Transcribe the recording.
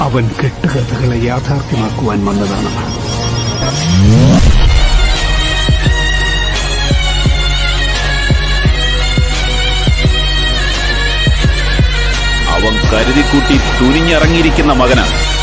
അവൻ കെട്ടുകഥകളെ യാഥാർത്ഥ്യമാക്കുവാൻ വന്നതാണ്. അവൻ കരുതിക്കൂട്ടി തുനിഞ്ഞിറങ്ങിയിരിക്കുന്ന മകനാണ്.